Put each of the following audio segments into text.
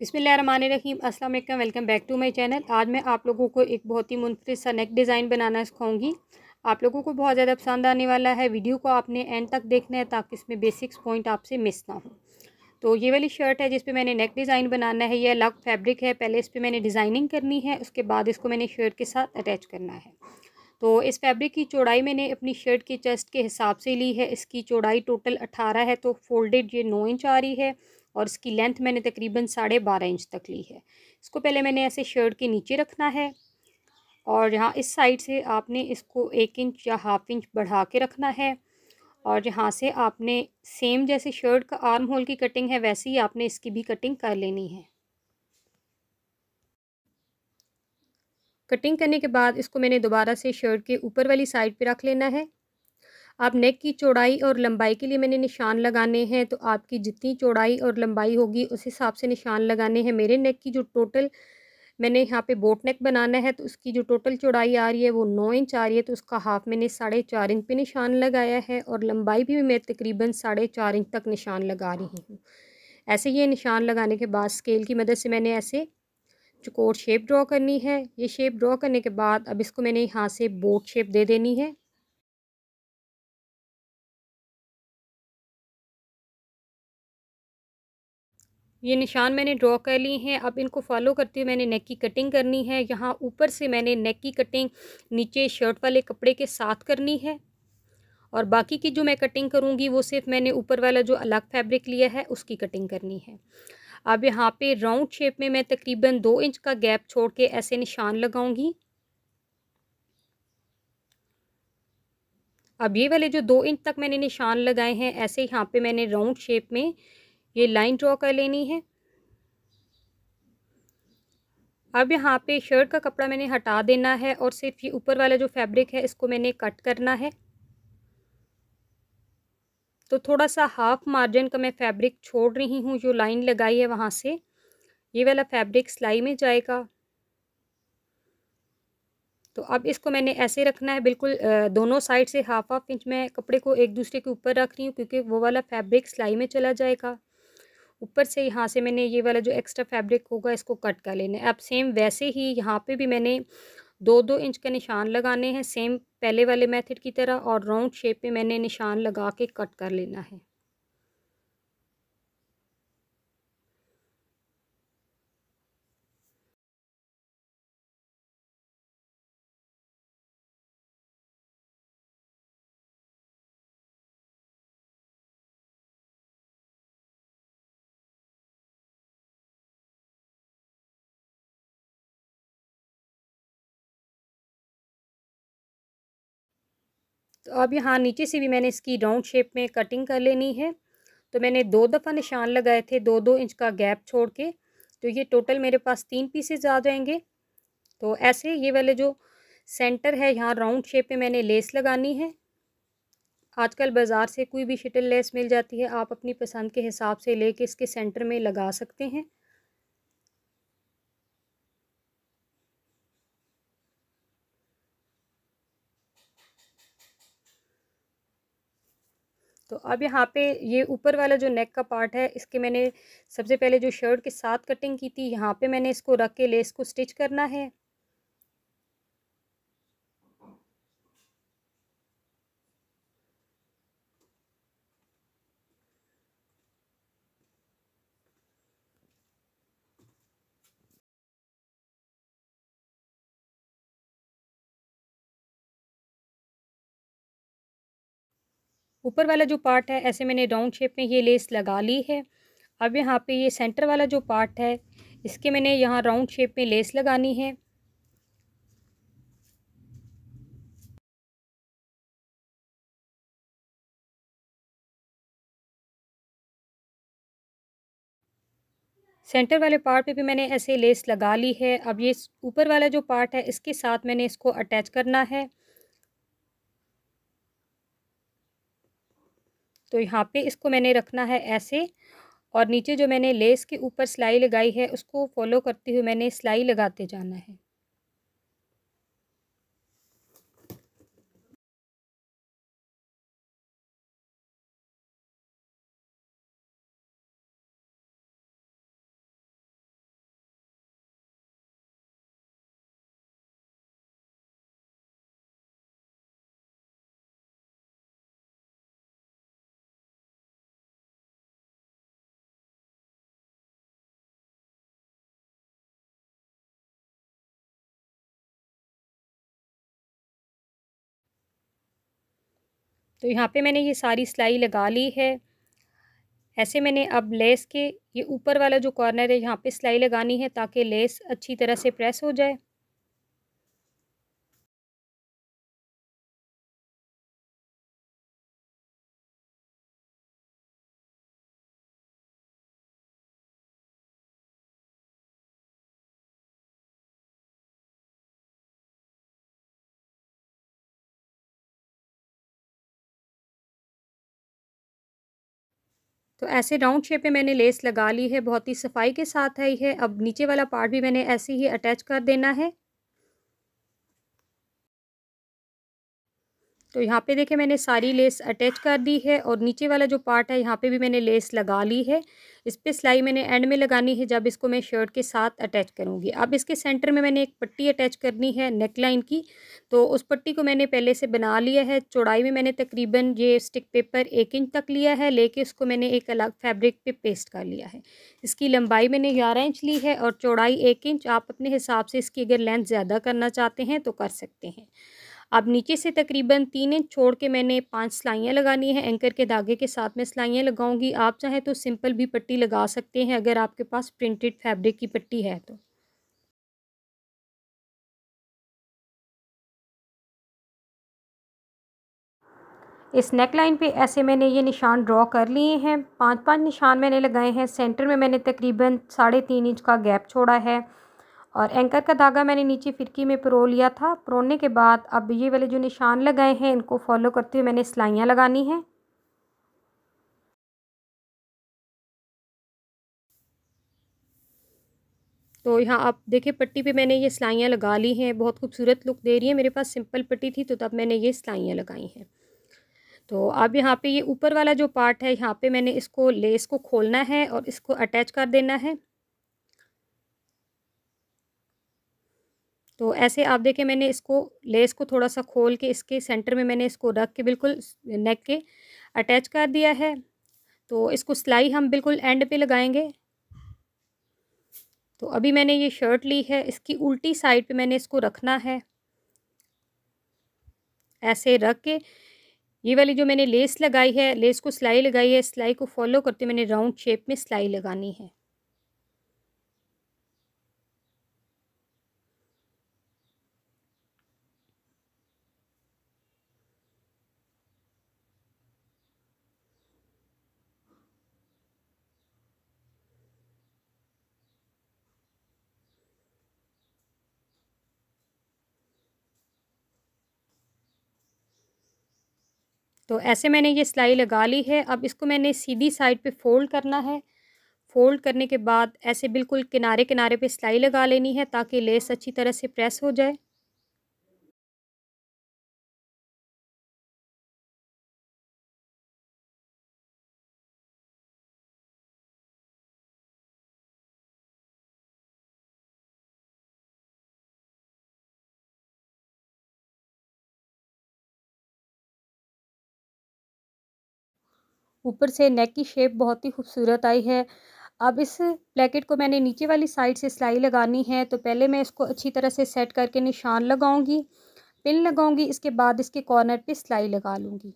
बिसमीम अस्सलाम वालेकुम welcome back to my channel. आज मैं आप लोगों को एक बहुत ही मुनफरद सा नेक डिज़ाइन बनाना सिखाऊँगी। आप लोगों को बहुत ज़्यादा पसंद आने वाला है वीडियो को आपने एंड तक देखना है ताकि इसमें बेसिक्स पॉइंट आपसे मिस ना हो। तो ये वाली शर्ट है जिस पे मैंने नेक डिज़ाइन बनाना है यह अलग फैब्रिक है। पहले इस पर मैंने डिज़ाइनिंग करनी है, उसके बाद इसको मैंने शर्ट के साथ अटैच करना है। तो इस फैब्रिक की चौड़ाई मैंने अपनी शर्ट के चेस्ट के हिसाब से ली है, इसकी चौड़ाई टोटल अठारह है तो फोल्डेड ये नौ इंच आ रही है। और इसकी लेंथ मैंने तकरीबन साढ़े बारह इंच तक ली है। इसको पहले मैंने ऐसे शर्ट के नीचे रखना है और यहाँ इस साइड से आपने इसको एक इंच या हाफ़ इंच बढ़ा के रखना है और यहाँ से आपने सेम जैसे शर्ट का आर्म होल की कटिंग है, वैसे ही आपने इसकी भी कटिंग कर लेनी है। कटिंग करने के बाद इसको मैंने दोबारा से शर्ट के ऊपर वाली साइड पे रख लेना है। आप नेक की चौड़ाई और लंबाई के लिए मैंने निशान लगाने हैं तो आपकी जितनी चौड़ाई और लंबाई होगी, उस हिसाब से निशान लगाने हैं। मेरे नेक की जो टोटल मैंने यहाँ पे बोट नेक बनाना है तो उसकी जो टोटल चौड़ाई आ रही है, वो नौ इंच आ रही है तो उसका हाफ़ मैंने साढ़े चार इंच पे निशान लगाया है, और लंबाई भी मैं तकरीबन साढ़े चार इंच तक निशान लगा रही हूँ। ऐसे ये निशान लगाने के बाद स्केल की मदद से मैंने ऐसे चकोर शेप ड्रॉ करनी है। ये शेप ड्रॉ करने के बाद, अब इसको मैंने यहाँ से बोट शेप दे देनी है। ये निशान मैंने ड्रॉ कर लिए हैं। अब इनको फॉलो करते हुए मैंने नेक की कटिंग करनी है। यहाँ ऊपर से मैंने नेक की कटिंग नीचे शर्ट वाले कपड़े के साथ करनी है। और बाकी की जो मैं कटिंग करूँगी, वो सिर्फ़ मैंने ऊपर वाला जो अलग फैब्रिक लिया है, उसकी कटिंग करनी है। अब यहाँ पे राउंड शेप में मैं तकरीबन दो इंच का गैप छोड़ के ऐसे निशान लगाऊँगी। अब ये वाले जो दो इंच तक मैंने निशान लगाए हैं, ऐसे यहाँ पे मैंने राउंड शेप में ये लाइन ड्रॉ कर लेनी है। अब यहाँ पे शर्ट का कपड़ा मैंने हटा देना है और सिर्फ़ ये ऊपर वाला जो फैब्रिक है, इसको मैंने कट करना है। तो थोड़ा सा हाफ़ मार्जिन का मैं फैब्रिक छोड़ रही हूँ, जो लाइन लगाई है वहाँ से। ये वाला फैब्रिक सिलाई में जाएगा। तो अब इसको मैंने ऐसे रखना है, बिल्कुल दोनों साइड से हाफ़ हाफ़ इंच मैं कपड़े को एक दूसरे के ऊपर रख रही हूँ, क्योंकि वो वाला फैब्रिक सिलाई में चला जाएगा। ऊपर से यहाँ से मैंने ये वाला जो एक्स्ट्रा फैब्रिक होगा, इसको कट कर लेना है। अब सेम वैसे ही यहाँ पे भी मैंने दो दो इंच के निशान लगाने हैं सेम पहले वाले मेथड की तरह और राउंड शेप पे मैंने निशान लगा के कट कर लेना है। तो अब यहाँ नीचे से भी मैंने इसकी राउंड शेप में कटिंग कर लेनी है। तो मैंने दो दफ़ा निशान लगाए थे, दो दो इंच का गैप छोड़ के। तो ये टोटल मेरे पास तीन पीसेज आ जाएँगे। तो ऐसे ये वाले जो सेंटर है, यहाँ राउंड शेप में मैंने लेस लगानी है। आजकल बाज़ार से कोई भी शिटल लेस मिल जाती है, आप अपनी पसंद के हिसाब से लेके इसके सेंटर में लगा सकते हैं। तो अब यहाँ पे ये ऊपर वाला जो नेक का पार्ट है, इसके मैंने सबसे पहले जो शर्ट के साथ कटिंग की थी, यहाँ पे मैंने इसको रख के लेस को स्टिच करना है। ऊपर वाला जो पार्ट है, ऐसे मैंने राउंड शेप में ये लेस लगा ली है। अब यहाँ पे ये सेंटर वाला जो पार्ट है, इसके मैंने यहाँ राउंड शेप में लेस लगानी है। सेंटर वाले पार्ट पे भी मैंने ऐसे लेस लगा ली है। अब ये ऊपर वाला जो पार्ट है, इसके साथ मैंने इसको अटैच करना है। तो यहाँ पे इसको मैंने रखना है ऐसे और नीचे जो मैंने लेस के ऊपर सिलाई लगाई है, उसको फॉलो करते हुए मैंने सिलाई लगाते जाना है। तो यहाँ पे मैंने ये सारी सिलाई लगा ली है। ऐसे मैंने अब लेस के ये ऊपर वाला जो कॉर्नर है, यहाँ पे सिलाई लगानी है ताकि लेस अच्छी तरह से प्रेस हो जाए। तो ऐसे राउंड शेप में मैंने लेस लगा ली है, बहुत ही सफ़ाई के साथ आई है। अब नीचे वाला पार्ट भी मैंने ऐसे ही अटैच कर देना है। तो यहाँ पे देखें मैंने सारी लेस अटैच कर दी है और नीचे वाला जो पार्ट है, यहाँ पे भी मैंने लेस लगा ली है। इस पर सिलाई मैंने एंड में लगानी है जब इसको मैं शर्ट के साथ अटैच करूँगी। अब इसके सेंटर में मैंने एक पट्टी अटैच करनी है नेक लाइन की। तो उस पट्टी को मैंने पहले से बना लिया है। चौड़ाई में मैंने तकरीबन ये स्टिक पेपर एक इंच तक लिया है, लेके उसको मैंने एक अलग फैब्रिक पे पेस्ट कर लिया है। इसकी लंबाई मैंने ग्यारह इंच ली है और चौड़ाई एक इंच आप अपने हिसाब से इसकी अगर लेंथ ज़्यादा करना चाहते हैं तो कर सकते हैं। अब नीचे से तकरीबन तीन इंच छोड़ के मैंने पाँच सिलाइयाँ लगानी है। एंकर के धागे के साथ में सिलाइयाँ लगाऊँगी। आप चाहें तो सिंपल भी पट्टी लगा सकते हैं अगर आपके पास प्रिंटेड फैब्रिक की पट्टी है तो। इस नेक लाइन पे ऐसे मैंने ये निशान ड्रॉ कर लिए हैं। पाँच पाँच निशान मैंने लगाए हैं। सेंटर में मैंने तकरीबन साढ़े तीन इंच का गैप छोड़ा है। और एंकर का धागा मैंने नीचे फिरकी में परो लिया था। परोने के बाद अब ये वाले जो निशान लगाए हैं, इनको फॉलो करते हुए मैंने सिलाइयाँ लगानी हैं। तो यहाँ आप देखिए, पट्टी पे मैंने ये सिलाइयाँ लगा ली हैं। बहुत खूबसूरत लुक दे रही है। मेरे पास सिंपल पट्टी थी तो तब मैंने ये सिलाइयाँ लगाई हैं। तो अब यहाँ पे ये ऊपर वाला जो पार्ट है, यहाँ पे मैंने इसको लेस को खोलना है और इसको अटैच कर देना है। तो ऐसे आप देखें मैंने इसको, लेस को थोड़ा सा खोल के इसके सेंटर में मैंने इसको रख के बिल्कुल नेक के अटैच कर दिया है। तो इसको सिलाई हम बिल्कुल एंड पे लगाएँगे। तो अभी मैंने ये शर्ट ली है, इसकी उल्टी साइड पे मैंने इसको रखना है। ऐसे रख के ये वाली जो मैंने लेस लगाई है, लेस को सिलाई लगाई है, सिलाई को फॉलो करते मैंने राउंड शेप में सिलाई लगानी है। तो ऐसे मैंने ये सिलाई लगा ली है। अब इसको मैंने सीधी साइड पे फ़ोल्ड करना है। फ़ोल्ड करने के बाद ऐसे बिल्कुल किनारे किनारे पे सिलाई लगा लेनी है ताकि लेस अच्छी तरह से प्रेस हो जाए। ऊपर से नेक की शेप बहुत ही खूबसूरत आई है। अब इस ब्लैकेट को मैंने नीचे वाली साइड से सिलाई लगानी है तो पहले मैं इसको अच्छी तरह से सेट करके निशान लगाऊँगी, पिन लगाऊँगी, इसके बाद इसके कॉर्नर पे सिलाई लगा लूँगी।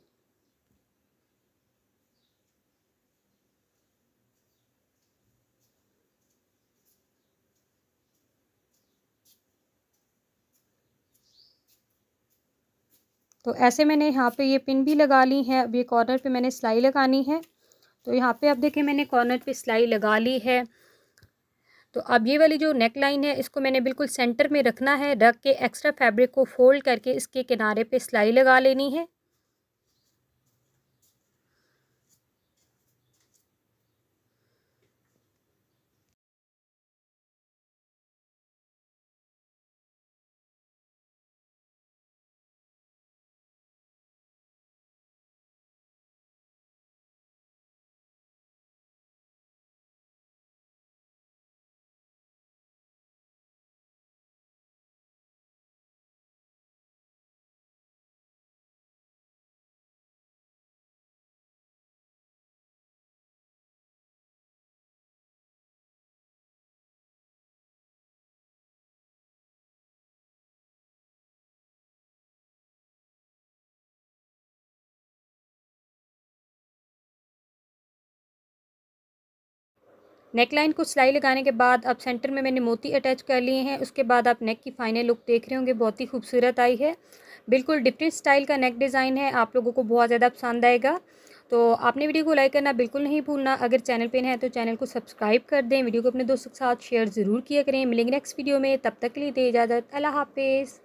तो ऐसे मैंने यहाँ पे ये पिन भी लगा ली है। अब ये कॉर्नर पे मैंने सिलाई लगानी है। तो यहाँ पे आप देखें मैंने कॉर्नर पे सिलाई लगा ली है। तो अब ये वाली जो नेक लाइन है, इसको मैंने बिल्कुल सेंटर में रखना है। रख के एक्स्ट्रा फैब्रिक को फोल्ड करके इसके किनारे पे सिलाई लगा लेनी है। नेक लाइन को सिलाई लगाने के बाद अब सेंटर में मैंने मोती अटैच कर लिए हैं। उसके बाद आप नेक की फाइनल लुक देख रहे होंगे, बहुत ही खूबसूरत आई है। बिल्कुल डिफरेंट स्टाइल का नेक डिज़ाइन है, आप लोगों को बहुत ज़्यादा पसंद आएगा। तो आपने वीडियो को लाइक करना बिल्कुल नहीं भूलना। अगर चैनल पे है तो चैनल को सब्सक्राइब कर दें। वीडियो को अपने दोस्तों के साथ शेयर ज़रूर किया करें। मिलेंगे नेक्स्ट वीडियो में। तब तक के लिए दे इजाज़त। अल्लाह हाफिज़।